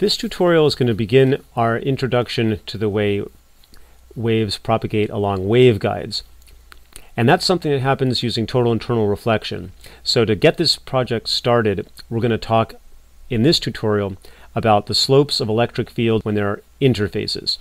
This tutorial is going to begin our introduction to the way waves propagate along waveguides. And that's something that happens using total internal reflection. So to get this project started, we're going to talk in this tutorial about the slopes of electric field when there are interfaces.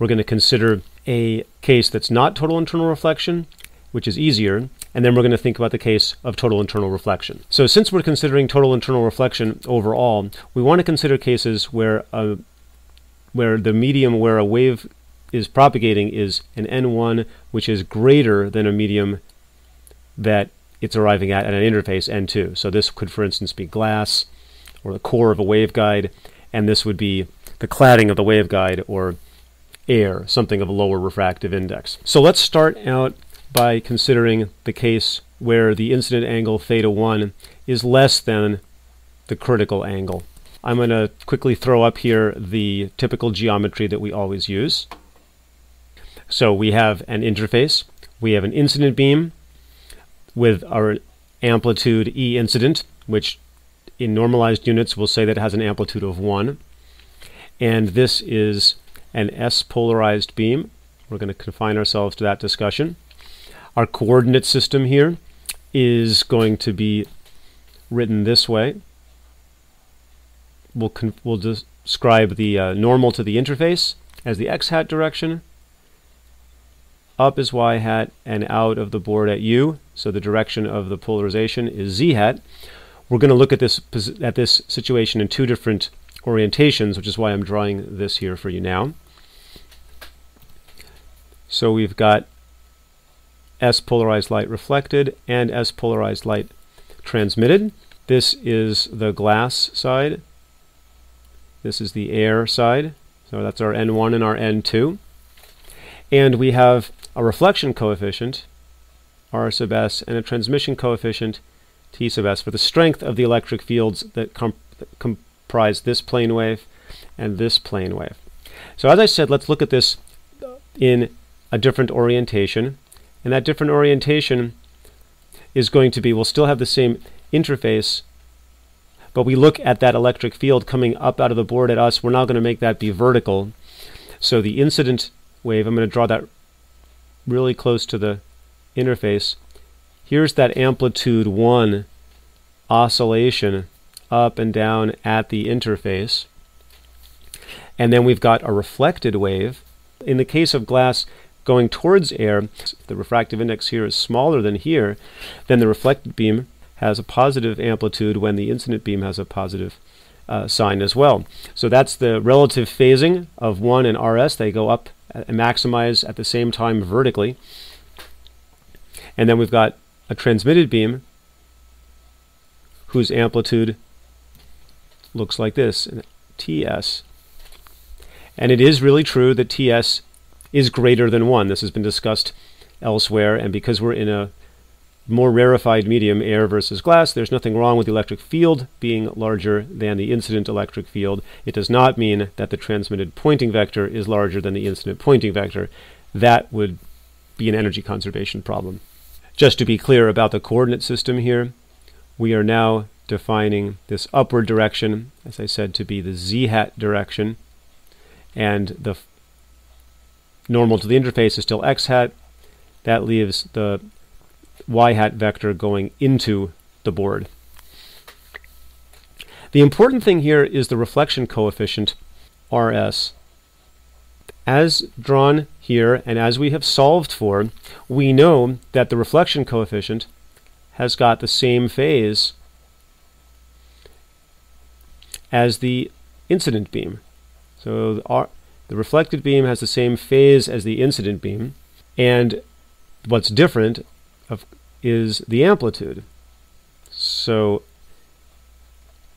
We're going to consider a case that's not total internal reflection, which is easier, and then we're going to think about the case of total internal reflection. So since we're considering total internal reflection overall, we want to consider cases where a, where the medium where a wave is propagating is an n1 which is greater than a medium that it's arriving at at an interface n2. So this could for instance be glass or the core of a waveguide and this would be the cladding of the waveguide or air, something of a lower refractive index. So let's start out by considering the case where the incident angle theta 1 is less than the critical angle. I'm going to quickly throw up here the typical geometry that we always use. So we have an interface, we have an incident beam with our amplitude E incident, which in normalized units we'll say that it has an amplitude of 1. And this is an S polarized beam. We're going to confine ourselves to that discussion. Our coordinate system here is going to be written this way. We'll, we'll describe the uh, normal to the interface as the x hat direction, up is y hat, and out of the board at u. So the direction of the polarization is z hat. We're going to look at this at this situation in two different orientations, which is why I'm drawing this here for you now. So we've got S polarized light reflected and S polarized light transmitted. This is the glass side. This is the air side. So that's our N1 and our N2. And we have a reflection coefficient, R sub S, and a transmission coefficient, T sub S, for the strength of the electric fields that, comp that comprise this plane wave and this plane wave. So as I said, let's look at this in a different orientation. And that different orientation is going to be, we'll still have the same interface, but we look at that electric field coming up out of the board at us. We're now going to make that be vertical. So the incident wave, I'm going to draw that really close to the interface. Here's that amplitude 1 oscillation up and down at the interface. And then we've got a reflected wave. In the case of glass, going towards air, the refractive index here is smaller than here, then the reflected beam has a positive amplitude when the incident beam has a positive uh, sign as well. So that's the relative phasing of 1 and RS. They go up and maximize at the same time vertically. And then we've got a transmitted beam whose amplitude looks like this, TS. And it is really true that TS is greater than 1. This has been discussed elsewhere, and because we're in a more rarefied medium, air versus glass, there's nothing wrong with the electric field being larger than the incident electric field. It does not mean that the transmitted Poynting vector is larger than the incident Poynting vector. That would be an energy conservation problem. Just to be clear about the coordinate system here, we are now defining this upward direction, as I said, to be the z hat direction, and the normal to the interface is still x hat. That leaves the y hat vector going into the board. The important thing here is the reflection coefficient, RS. As drawn here, and as we have solved for, we know that the reflection coefficient has got the same phase as the incident beam. So R, the reflected beam has the same phase as the incident beam, and what's different of, is the amplitude. So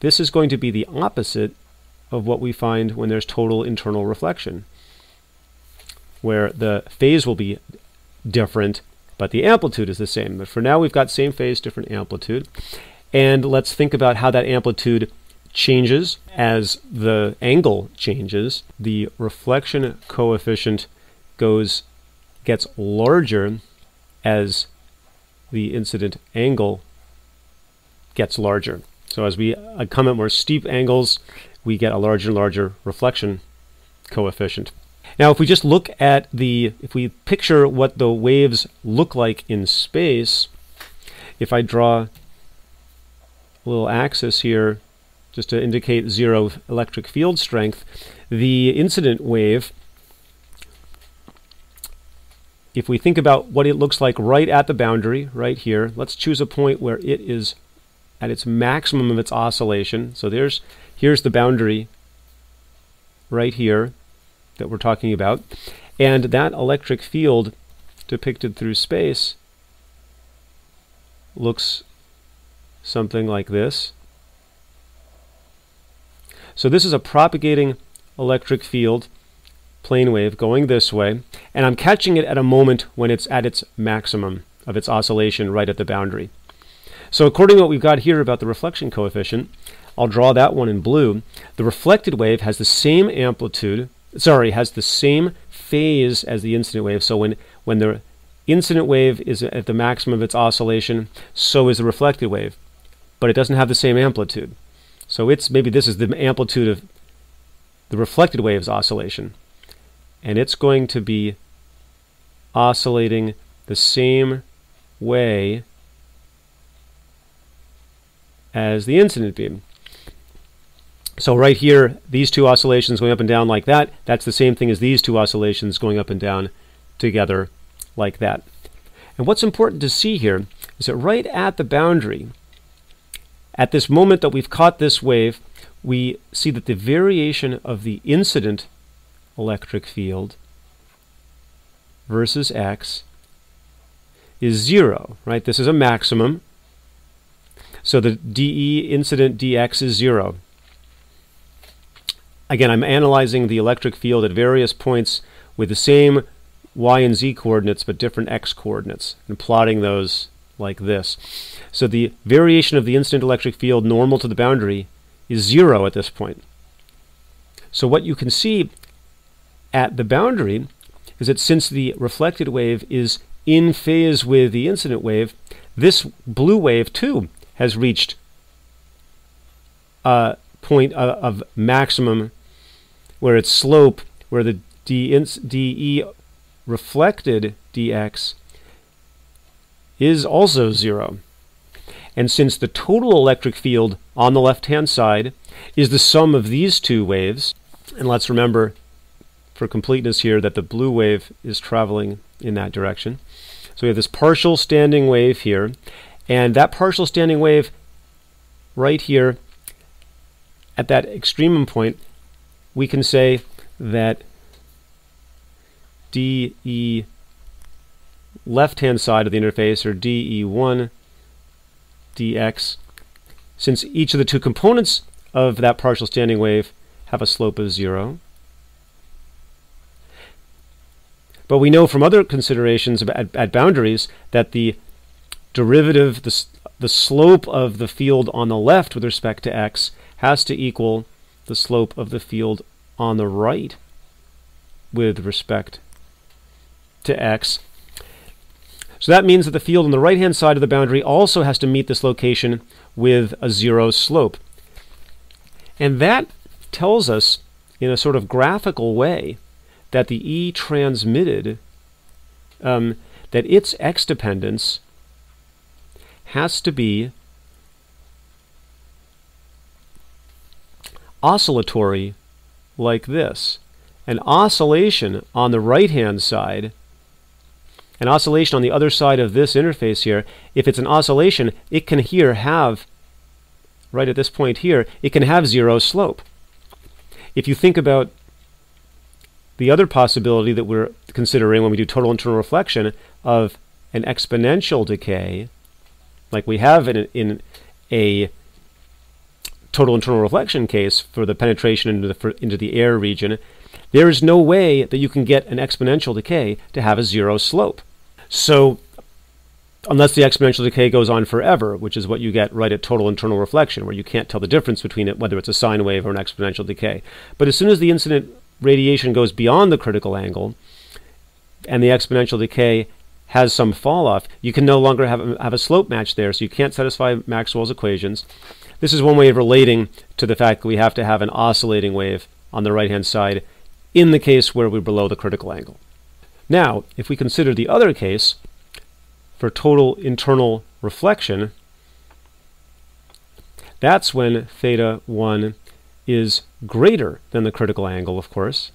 this is going to be the opposite of what we find when there's total internal reflection, where the phase will be different, but the amplitude is the same. But for now, we've got same phase, different amplitude. And let's think about how that amplitude changes as the angle changes. The reflection coefficient goes gets larger as the incident angle gets larger. So as we uh, come at more steep angles, we get a larger and larger reflection coefficient. Now, if we just look at the, if we picture what the waves look like in space, if I draw a little axis here just to indicate zero electric field strength, the incident wave, if we think about what it looks like right at the boundary, right here, let's choose a point where it is at its maximum of its oscillation. So there's here's the boundary right here that we're talking about. And that electric field depicted through space looks something like this. So this is a propagating electric field plane wave going this way, and I'm catching it at a moment when it's at its maximum of its oscillation right at the boundary. So according to what we've got here about the reflection coefficient, I'll draw that one in blue. The reflected wave has the same amplitude sorry, has the same phase as the incident wave. So when, when the incident wave is at the maximum of its oscillation, so is the reflected wave. But it doesn't have the same amplitude. So it's maybe this is the amplitude of the reflected wave's oscillation. And it's going to be oscillating the same way as the incident beam. So right here, these two oscillations going up and down like that, that's the same thing as these two oscillations going up and down together like that. And what's important to see here is that right at the boundary, at this moment that we've caught this wave, we see that the variation of the incident electric field versus x is zero, right? This is a maximum. So the dE incident dx is zero. Again, I'm analyzing the electric field at various points with the same y and z coordinates but different x coordinates and plotting those like this. So the variation of the incident electric field normal to the boundary is zero at this point. So what you can see at the boundary is that since the reflected wave is in phase with the incident wave, this blue wave too has reached a point of maximum where its slope, where the dE reflected dx is also zero. And since the total electric field on the left-hand side is the sum of these two waves, and let's remember for completeness here that the blue wave is traveling in that direction. So we have this partial standing wave here, and that partial standing wave right here at that extremum point we can say that DE left-hand side of the interface, or DE1 dx, since each of the two components of that partial standing wave have a slope of 0. But we know from other considerations at, at boundaries that the derivative, the, the slope of the field on the left with respect to x has to equal the slope of the field on the right with respect to x. So that means that the field on the right-hand side of the boundary also has to meet this location with a zero slope. And that tells us in a sort of graphical way that the E transmitted, um, that its x dependence has to be oscillatory like this. An oscillation on the right-hand side, an oscillation on the other side of this interface here, if it's an oscillation, it can here have, right at this point here, it can have zero slope. If you think about the other possibility that we're considering when we do total internal reflection of an exponential decay, like we have in, in a total internal reflection case for the penetration into the, into the air region, there is no way that you can get an exponential decay to have a zero slope. So unless the exponential decay goes on forever, which is what you get right at total internal reflection, where you can't tell the difference between it, whether it's a sine wave or an exponential decay. But as soon as the incident radiation goes beyond the critical angle, and the exponential decay has some fall off, you can no longer have, have a slope match there, so you can't satisfy Maxwell's equations this is one way of relating to the fact that we have to have an oscillating wave on the right-hand side in the case where we're below the critical angle. Now, if we consider the other case, for total internal reflection, that's when theta 1 is greater than the critical angle, of course.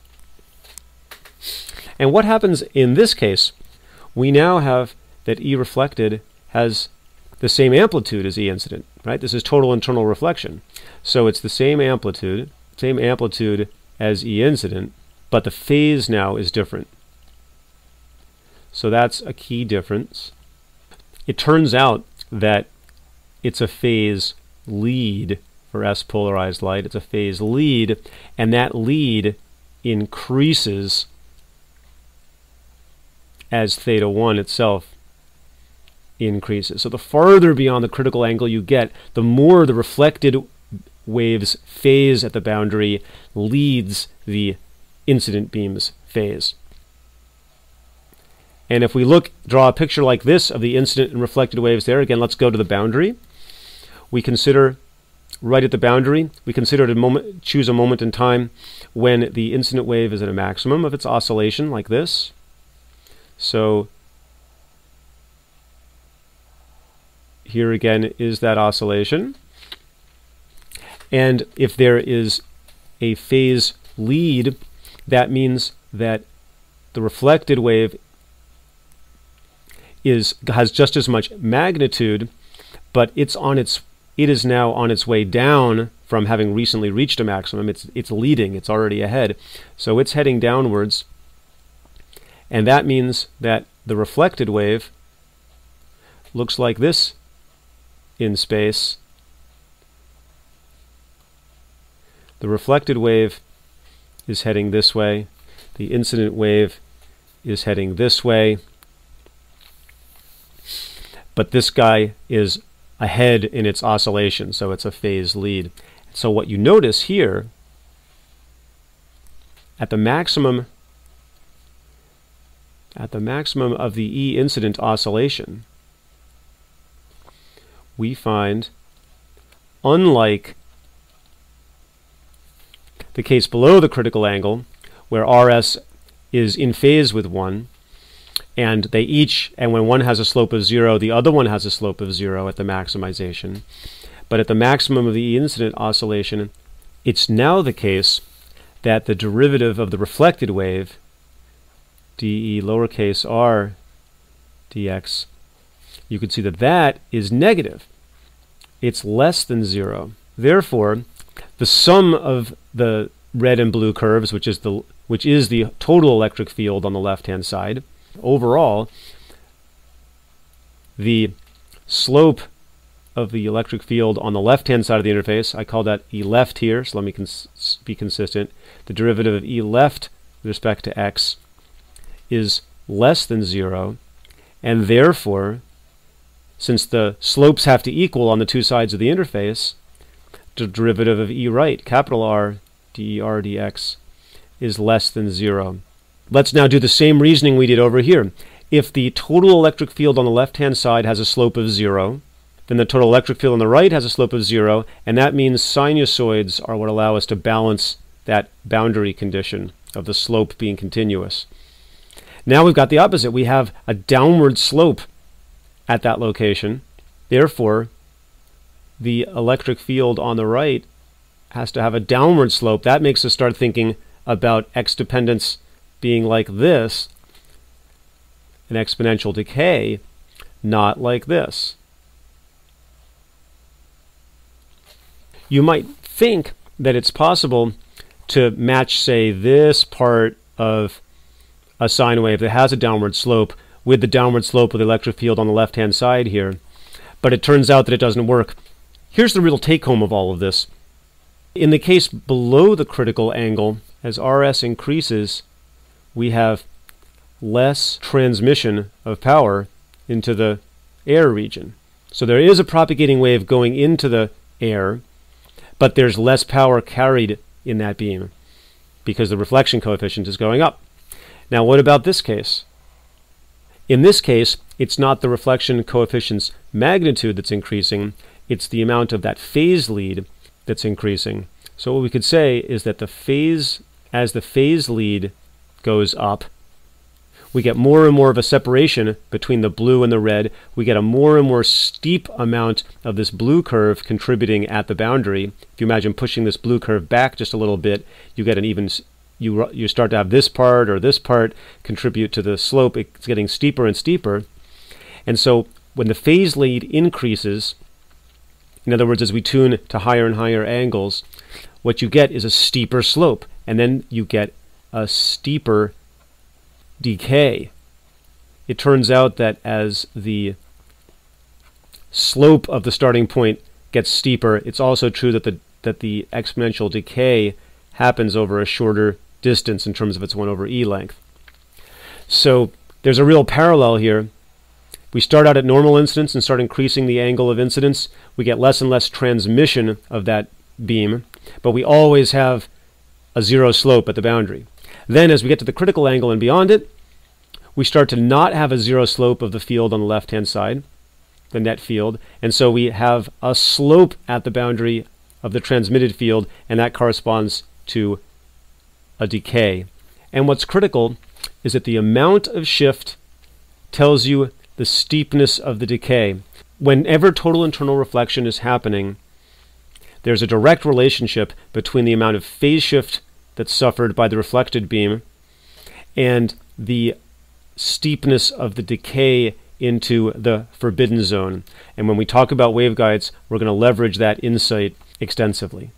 And what happens in this case? We now have that E reflected has the same amplitude as E incident, right? This is total internal reflection. So it's the same amplitude, same amplitude as E incident, but the phase now is different. So that's a key difference. It turns out that it's a phase lead for S polarized light. It's a phase lead, and that lead increases as theta 1 itself increases. So the farther beyond the critical angle you get, the more the reflected wave's phase at the boundary leads the incident beam's phase. And if we look, draw a picture like this of the incident and reflected waves there, again, let's go to the boundary. We consider right at the boundary, we consider a moment, choose a moment in time when the incident wave is at a maximum of its oscillation, like this. So here again is that oscillation. And if there is a phase lead, that means that the reflected wave is has just as much magnitude, but it's on its it is now on its way down from having recently reached a maximum. It's it's leading, it's already ahead. So it's heading downwards. And that means that the reflected wave looks like this in space. The reflected wave is heading this way. The incident wave is heading this way. But this guy is ahead in its oscillation, so it's a phase lead. So what you notice here, at the maximum at the maximum of the E incident oscillation, we find, unlike the case below the critical angle, where RS is in phase with 1, and they each, and when one has a slope of 0, the other one has a slope of 0 at the maximization. But at the maximum of the incident oscillation, it's now the case that the derivative of the reflected wave, dE lowercase r dx, you can see that that is negative. It's less than 0. Therefore, the sum of the red and blue curves, which is the which is the total electric field on the left-hand side, overall, the slope of the electric field on the left-hand side of the interface, I call that E left here, so let me cons be consistent. The derivative of E left with respect to x is less than 0, and therefore, since the slopes have to equal on the two sides of the interface, the derivative of E right, capital R, der dx, is less than 0. Let's now do the same reasoning we did over here. If the total electric field on the left-hand side has a slope of 0, then the total electric field on the right has a slope of 0, and that means sinusoids are what allow us to balance that boundary condition of the slope being continuous. Now we've got the opposite. We have a downward slope at that location. Therefore, the electric field on the right has to have a downward slope. That makes us start thinking about x dependence being like this, an exponential decay, not like this. You might think that it's possible to match, say, this part of a sine wave that has a downward slope with the downward slope of the electric field on the left-hand side here. But it turns out that it doesn't work. Here's the real take-home of all of this. In the case below the critical angle, as RS increases, we have less transmission of power into the air region. So there is a propagating wave going into the air, but there's less power carried in that beam because the reflection coefficient is going up. Now, what about this case? In this case, it's not the reflection coefficient's magnitude that's increasing, it's the amount of that phase lead that's increasing. So what we could say is that the phase, as the phase lead goes up, we get more and more of a separation between the blue and the red. We get a more and more steep amount of this blue curve contributing at the boundary. If you imagine pushing this blue curve back just a little bit, you get an even you you start to have this part or this part contribute to the slope. It's getting steeper and steeper. And so when the phase lead increases, in other words, as we tune to higher and higher angles, what you get is a steeper slope, and then you get a steeper decay. It turns out that as the slope of the starting point gets steeper, it's also true that the that the exponential decay happens over a shorter distance in terms of its 1 over e length. So there's a real parallel here. We start out at normal incidence and start increasing the angle of incidence. We get less and less transmission of that beam, but we always have a zero slope at the boundary. Then, as we get to the critical angle and beyond it, we start to not have a zero slope of the field on the left hand side, the net field, and so we have a slope at the boundary of the transmitted field, and that corresponds to a decay. And what's critical is that the amount of shift tells you the steepness of the decay. Whenever total internal reflection is happening, there's a direct relationship between the amount of phase shift that's suffered by the reflected beam and the steepness of the decay into the forbidden zone. And when we talk about waveguides, we're going to leverage that insight extensively.